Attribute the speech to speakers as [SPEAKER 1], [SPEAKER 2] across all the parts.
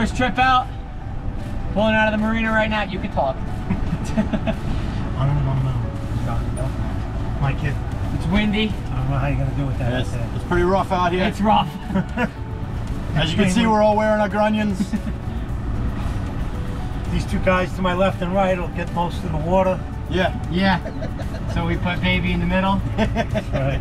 [SPEAKER 1] First trip out. Pulling out of the marina right now. You can talk.
[SPEAKER 2] I don't know. My kid.
[SPEAKER 1] It's windy.
[SPEAKER 2] I don't know how you're gonna do with that.
[SPEAKER 3] It's, it's pretty rough out here.
[SPEAKER 1] It's rough.
[SPEAKER 3] As you can see, we're all wearing our Grundens.
[SPEAKER 2] These two guys to my left and right will get most of the water.
[SPEAKER 3] yeah.
[SPEAKER 1] yeah. So we put baby in the middle.
[SPEAKER 2] Right.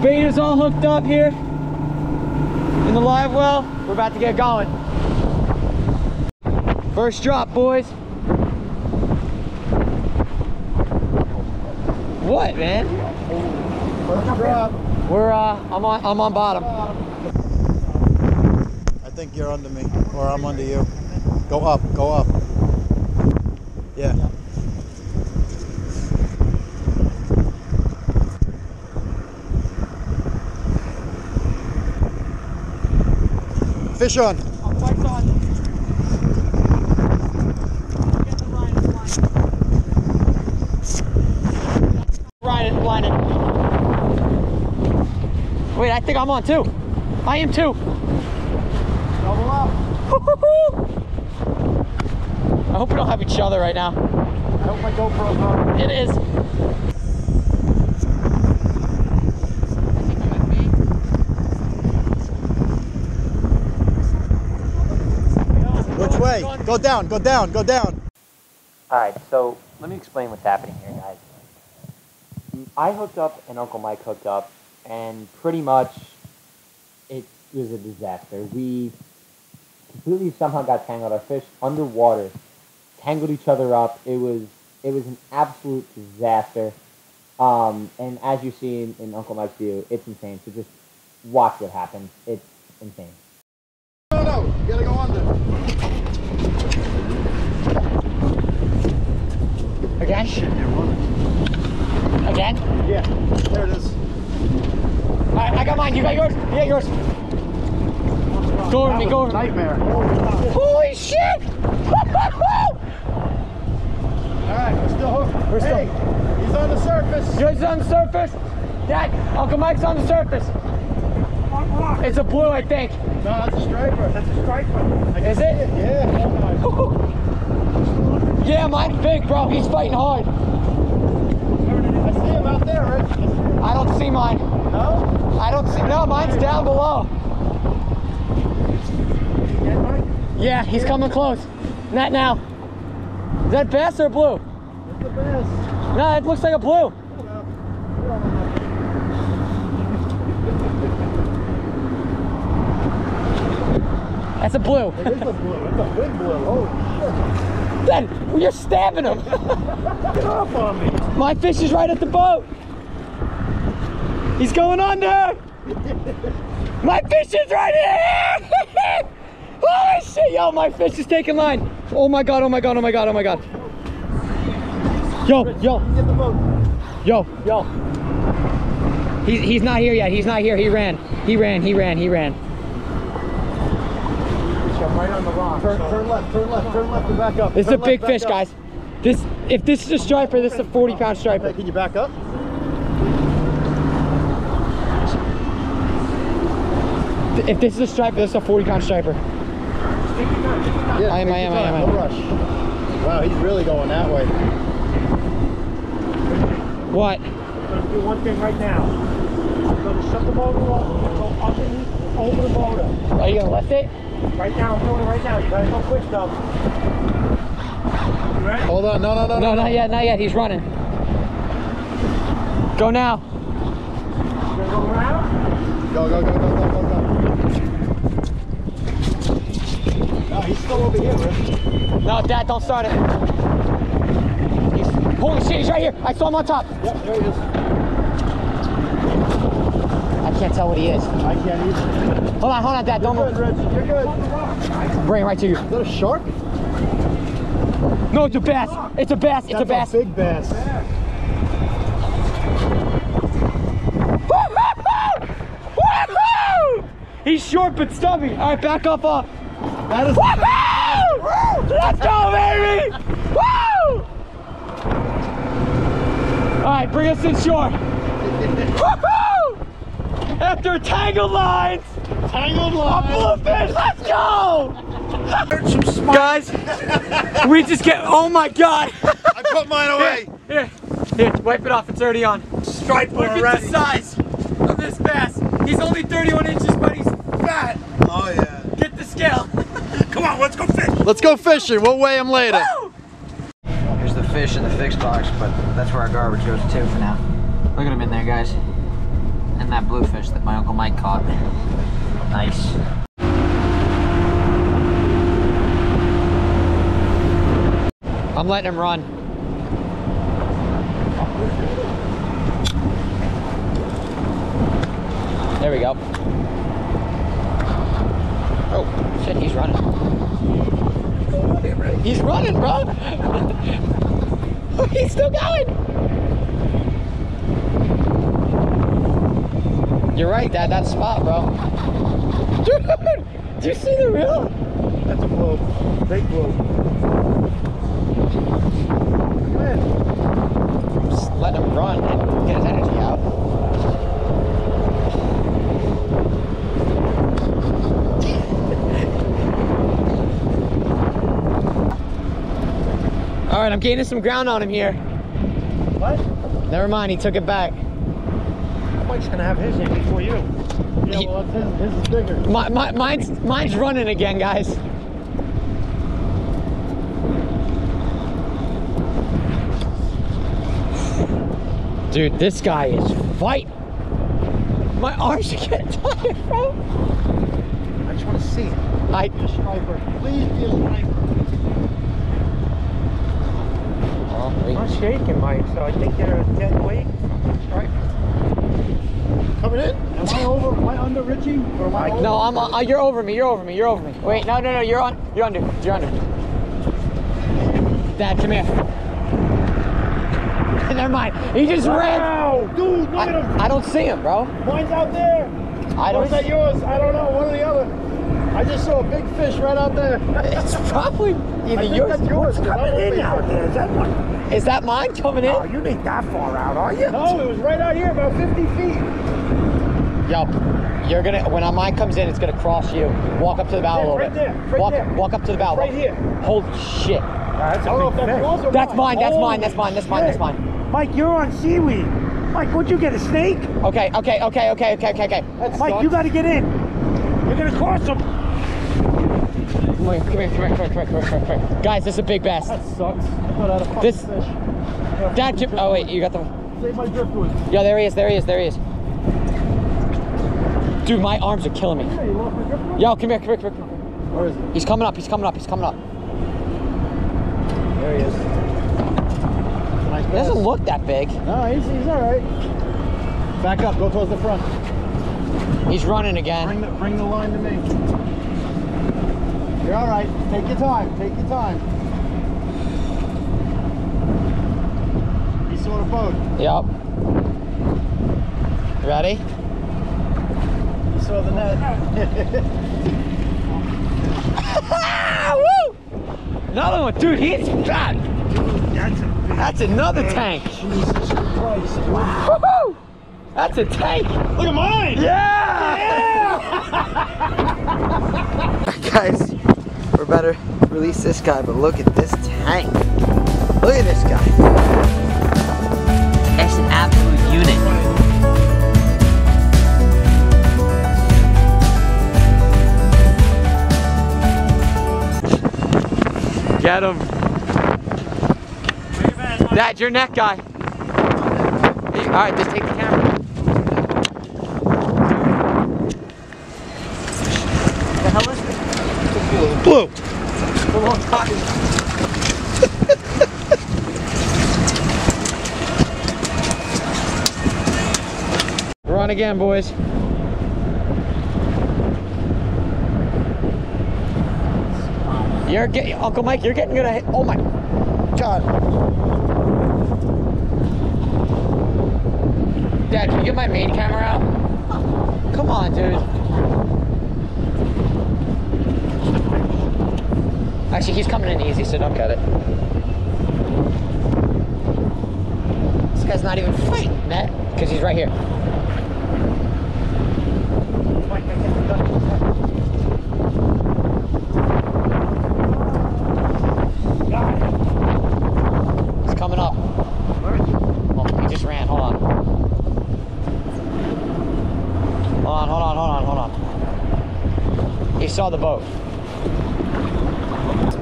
[SPEAKER 1] Beta's all hooked up here in the live well. We're about to get going. First drop, boys. What, man?
[SPEAKER 3] First drop.
[SPEAKER 1] We're uh, I'm on, I'm on bottom.
[SPEAKER 3] I think you're under me, or I'm under you. Go up, go up. Yeah. Fish on.
[SPEAKER 1] Ryan is blinded. Wait, I think I'm on too. I am too.
[SPEAKER 3] Double up.
[SPEAKER 1] I hope we don't have each other right now.
[SPEAKER 3] I hope my GoPro's on.
[SPEAKER 1] It is.
[SPEAKER 3] Go down, go down, go down.
[SPEAKER 4] Alright, so let me explain what's happening here, guys. I hooked up and Uncle Mike hooked up, and pretty much it was a disaster. We completely somehow got tangled. Our fish underwater tangled each other up. It was it was an absolute disaster. Um, and as you see in, in Uncle Mike's view, it's insane. So just watch what happens. It's insane.
[SPEAKER 3] No, no, you gotta go under.
[SPEAKER 1] Again? shit Again?
[SPEAKER 3] Yeah, there it is.
[SPEAKER 1] All right, I got mine. You got yours? You got yours. Go over me. Go over me.
[SPEAKER 3] Nightmare.
[SPEAKER 1] Holy shit!
[SPEAKER 3] Alright, we're still hooked.
[SPEAKER 1] We're still-
[SPEAKER 3] Hey, he's on the surface.
[SPEAKER 1] Yours is on the surface. Dad, Uncle Mike's on the surface. It's a blue, I think.
[SPEAKER 3] No, that's a striper. That's a striper.
[SPEAKER 1] Is it?
[SPEAKER 3] Yeah.
[SPEAKER 1] Yeah, mine's big, bro. He's fighting hard.
[SPEAKER 3] I see him out there, Rich.
[SPEAKER 1] I don't see mine.
[SPEAKER 3] No?
[SPEAKER 1] I don't see. No, mine's down below. Yeah, he's coming close. Not now. Is that bass or blue?
[SPEAKER 3] It's the best.
[SPEAKER 1] No, it looks like a blue. That's a blue.
[SPEAKER 3] It is a blue. It's a big blue. Holy
[SPEAKER 1] Then you're stabbing him.
[SPEAKER 3] Get off on me.
[SPEAKER 1] My fish is right at the boat. He's going under. My fish is right here. Holy shit, yo, my fish is taking line. Oh my god, oh my god, oh my god, oh my god. Yo, yo,
[SPEAKER 3] Get the boat.
[SPEAKER 1] yo, yo. He's, he's not here yet. He's not here. He ran. He ran. He ran. He ran.
[SPEAKER 3] Come right on the rock. Turn, turn left, turn left, turn left and back up.
[SPEAKER 1] This is a
[SPEAKER 3] Turn left,
[SPEAKER 1] big fish,
[SPEAKER 3] up.
[SPEAKER 1] guys. This, if this is a striper, this is a 40 pound
[SPEAKER 3] Hey,
[SPEAKER 1] striper.
[SPEAKER 3] can you back up?
[SPEAKER 1] If this is a striper, this is a 40 pound striper.
[SPEAKER 3] Yeah,
[SPEAKER 1] I am, I am,
[SPEAKER 3] your
[SPEAKER 1] I am,
[SPEAKER 3] time,
[SPEAKER 1] I
[SPEAKER 3] No rush. Wow, he's really going that way.
[SPEAKER 1] What?
[SPEAKER 2] Let's do one thing right now. gonna shut the motor off, you're go underneath, over the motor.
[SPEAKER 1] Are you gonna lift it?
[SPEAKER 2] Right now, I'm doing it right now, you gotta go quick though. You ready?
[SPEAKER 3] Hold on. No, no, no,
[SPEAKER 1] No, not yet, not yet. He's running. Go now.
[SPEAKER 2] You gonna go around?
[SPEAKER 3] Go, go, go, go, go, go, go. No, he's still over here, Rich.
[SPEAKER 1] No, Dad, don't start it. He's, holy shit, he's right here. I saw him on top.
[SPEAKER 3] Yep, there he is.
[SPEAKER 1] I can't tell what he is.
[SPEAKER 3] I can't either.
[SPEAKER 1] Hold on, hold on, Dad. Don't
[SPEAKER 3] Good,
[SPEAKER 1] move.
[SPEAKER 3] Rich. You're good.
[SPEAKER 1] Bring it right to you.
[SPEAKER 3] Is that a shark?
[SPEAKER 1] No, it's a bass. It's a bass. It's a bass.
[SPEAKER 3] That's a big bass.
[SPEAKER 1] He's short but stubby. All right, back up off.
[SPEAKER 3] That is.
[SPEAKER 1] Let's go, baby! Woo! All right, bring us in shore. Woohoo! After tangled lines,
[SPEAKER 3] Tangled lines.
[SPEAKER 1] a
[SPEAKER 3] line.
[SPEAKER 1] bluefish. Let's go! Guys, we just get. Oh my God!
[SPEAKER 3] I put mine away.
[SPEAKER 1] Here, here, wipe it off. It's already on.
[SPEAKER 2] Stripe
[SPEAKER 1] Look at the size of this bass. He's only 31 inches, but he's fat.
[SPEAKER 3] Oh yeah.
[SPEAKER 1] Get the scale.
[SPEAKER 2] Come on, let's go fish.
[SPEAKER 3] Let's go fishing. We'll weigh him later.
[SPEAKER 1] Woo!
[SPEAKER 5] Here's the fish in the fixed box, but that's where our garbage goes too for now. Look at him in there, guys. And that bluefish that my Uncle Mike caught. Nice.
[SPEAKER 1] I'm letting him run. There we go. Oh, shit, he's running. He's running, bro. he's still going. You're right, Dad. That spot, bro. Dude, do you see the reel?
[SPEAKER 3] That's a blow. Big blow. Go ahead.
[SPEAKER 1] Just letting him run and get his energy out. All right, I'm gaining some ground on him here.
[SPEAKER 3] What?
[SPEAKER 1] Never mind, he took it back.
[SPEAKER 3] Mike's gonna have his in before you. Yeah,
[SPEAKER 1] He-
[SPEAKER 3] well, his, his is bigger.
[SPEAKER 1] My, my, mine's, mine's running again, guys. Dude, this guy is fighting. My arms are getting tired, bro.
[SPEAKER 3] I just want to see it.
[SPEAKER 1] I,
[SPEAKER 3] Be a striper. Please be a striper.
[SPEAKER 2] I'm not shaking, Mike, so I think you're a dead weight.
[SPEAKER 3] Coming in? Am I over? Am I under Richie? Or am I over?
[SPEAKER 1] no, I'm, uh, you're over me, you're over me, you're over me. Wait, no, no, no, you're on, you're under, you're under. Dad, come here. Never mind, he just ran.
[SPEAKER 3] Wow, dude, look at him.
[SPEAKER 1] I, I don't see him, bro.
[SPEAKER 3] Mine's out there.
[SPEAKER 1] I don't
[SPEAKER 3] is that yours? I don't know. One or the other. I just saw a big fish right out there.
[SPEAKER 1] It's probably
[SPEAKER 3] I
[SPEAKER 1] either
[SPEAKER 3] think
[SPEAKER 1] yours.
[SPEAKER 3] that's yours. 'cause
[SPEAKER 2] Coming in
[SPEAKER 3] think
[SPEAKER 2] out there, is that one?
[SPEAKER 1] Is that mine coming in?
[SPEAKER 2] Oh, you ain't that far out, are you?
[SPEAKER 3] No, it was right out here, about 50 feet.
[SPEAKER 1] Yo, you're gonna when mine comes in, it's gonna cross you. Walk up to the bow a little
[SPEAKER 3] right
[SPEAKER 1] bit.
[SPEAKER 3] there, right
[SPEAKER 1] walk,
[SPEAKER 3] there.
[SPEAKER 1] walk up to the bow.
[SPEAKER 3] Right here.
[SPEAKER 1] Holy shit.
[SPEAKER 2] That's
[SPEAKER 3] I don't know that's yours or
[SPEAKER 1] That's mine. That's
[SPEAKER 3] Holy
[SPEAKER 1] mine. That's mine. That's mine. That's
[SPEAKER 3] shit.
[SPEAKER 1] mine.
[SPEAKER 2] Mike, you're on seaweed. Mike, what'd you get, a snake?
[SPEAKER 1] Okay. Okay. Okay. Okay. Okay. Okay. Okay.
[SPEAKER 2] Mike,
[SPEAKER 3] sucks.
[SPEAKER 2] you gotta get in. You're gonna cross them.
[SPEAKER 1] Come here. Come here. Come here. Come here. Come here. Come here. Come here. Guys, this is a big bass.
[SPEAKER 3] That sucks. I thought I had a fucking
[SPEAKER 1] This-
[SPEAKER 3] fish.
[SPEAKER 1] Dad, keep, oh wait, you got the.
[SPEAKER 3] Save my driftwood.
[SPEAKER 1] Yo, there he is. There he is. There he is. Dude, my arms are killing me.
[SPEAKER 3] Hey, you lost my driftwood?
[SPEAKER 1] Yo, come here. Come here. Come here.
[SPEAKER 3] Where is it?
[SPEAKER 1] He's coming up. He's coming up. He's coming up.
[SPEAKER 3] There he is. Nice
[SPEAKER 1] He doesn't look that big.
[SPEAKER 3] No, he's, he's all right. Back up. Go towards the front.
[SPEAKER 1] He's running again.
[SPEAKER 3] Bring the, bring the line to me. You're all right. Take your time. Take your time. You saw the boat.
[SPEAKER 1] Yep. Ready?
[SPEAKER 3] You saw the net.
[SPEAKER 1] Woo! Another one, dude. He's fat.
[SPEAKER 2] That's.
[SPEAKER 1] That's another tank.
[SPEAKER 3] Jesus Christ.
[SPEAKER 1] Woohoo! That's a tank.
[SPEAKER 3] Look at mine.
[SPEAKER 1] Yeah!
[SPEAKER 5] Guys, or better release this guy, but look at this tank. Look at this guy. That's an absolute unit.
[SPEAKER 1] Get him. Dad, your neck guy. All right, just take the camera. The hell is
[SPEAKER 3] Blue.
[SPEAKER 1] For a long time. We're on again, boys. You're getting, Uncle Mike, you're getting good at, oh my God. Dad, can you get my main camera out? Come on, dude. He's coming in easy, so don't get it. This guy's not even fighting, Matt, because he's right here. He's coming up. Oh, he just ran. Hold on. Hold on, hold on, hold on, hold on. He saw the boat.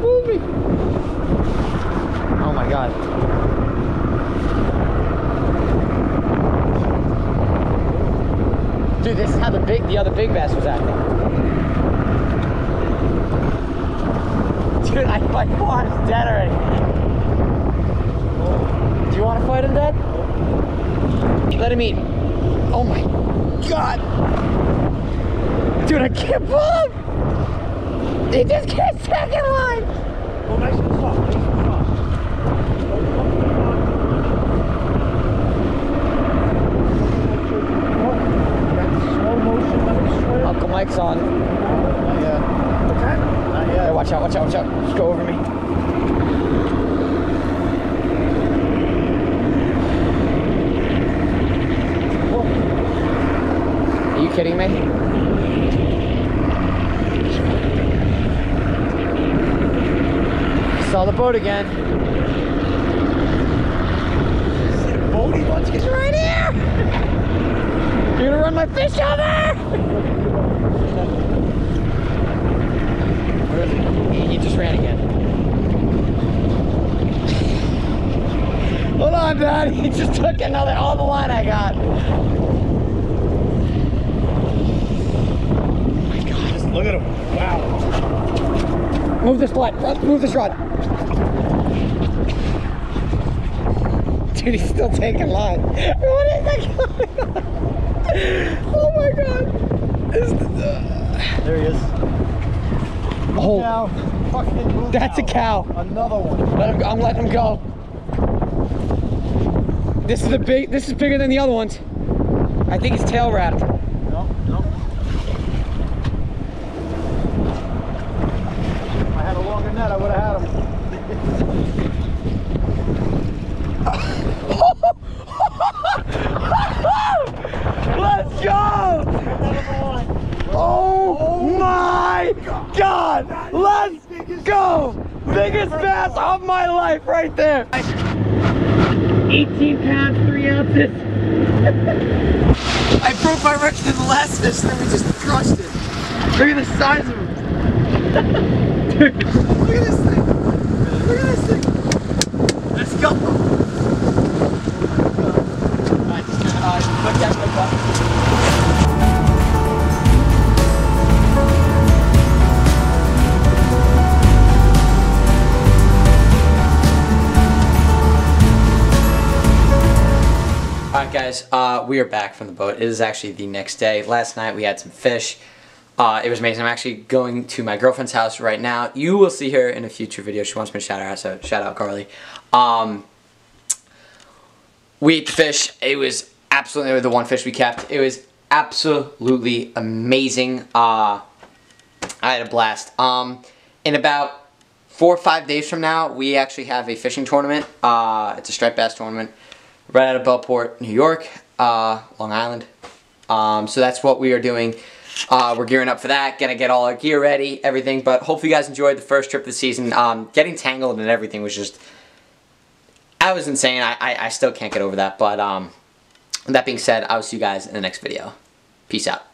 [SPEAKER 1] Moving. Oh my god. Dude, this is how the big the other big bass was acting. Dude, I my arm's dead already. Do you want to fight him, Dad? Let him eat. Oh my god. Dude, I can't pull him. He just gets second line.
[SPEAKER 2] Oh, nice and soft. Nice and soft. Slow motion, let him swim.
[SPEAKER 1] Uncle Mike's on.
[SPEAKER 3] Not yet. Not
[SPEAKER 1] Hey,
[SPEAKER 3] yet.
[SPEAKER 1] watch out, watch out, watch out. Just go over me. Are you kidding me? The boat again. See the boat he wants right here. You're gonna run my fish over. Where is he? He- just ran again. Hold on, Dad. He just took another all the line I got.
[SPEAKER 3] just Look at him. Wow.
[SPEAKER 1] Move this rod. Rod, Move this rod. Dude, he's still taking line. What is that going on? Oh my god. This, uh,
[SPEAKER 3] There he is.
[SPEAKER 1] oh,
[SPEAKER 3] Cow.
[SPEAKER 1] That's a cow.
[SPEAKER 3] Another one.
[SPEAKER 1] Let him go. I'm letting him go. This is a big. This is bigger than the other ones. I think he's tail wrapped.
[SPEAKER 3] No, no. If I had a longer net, I would have had him.
[SPEAKER 1] Let's go! Oh my God! Let's go! Biggest bass of my life right there. 18 pounds, 3 ounces. I broke my record in the last fish, then we just crushed it. Look at the size of him. Dude, look at this thing. Look at this thing. Let's go. Alright, just give it on. Put that hook up. Alright guys, uh, we are back from the boat. It is actually the next day. Last night we had some fish. Uh, it was amazing. I'm actually going to my girlfriend's house right now. You will see her in a future video. She wants me to shout her out, so shout out Carly. Um, we ate the fish. It was absolutely the one fish we kept. It was absolutely amazing. Uh, I had a blast. Um, in about four or five days from now, we actually have a fishing tournament. Uh, it's a striped bass tournament right out of Bellport, New York, uh, Long Island. Um, so that's what we are doing. Uh, we're gearing up for that, gonna get all our gear ready, everything. But hopefully you guys enjoyed the first trip of the season. Um, getting tangled and everything was just, I was insane. I, I, I still can't get over that. But um, that being said, I will see you guys in the next video. Peace out.